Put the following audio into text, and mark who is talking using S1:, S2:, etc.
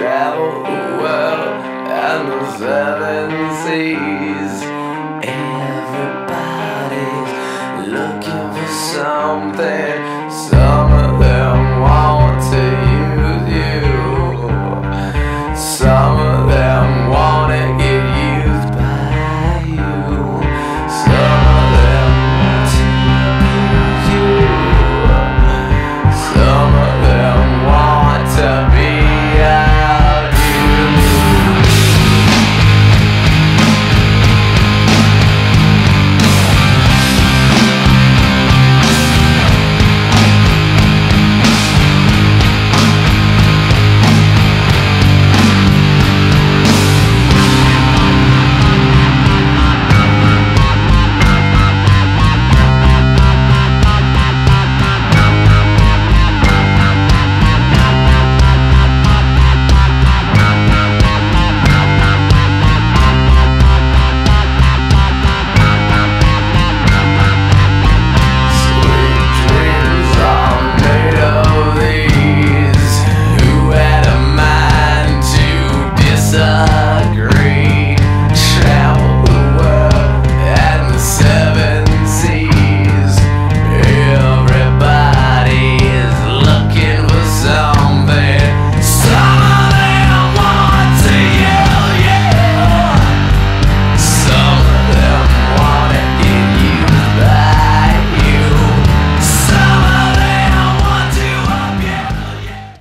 S1: Travel the world and the seven seas. For something. inside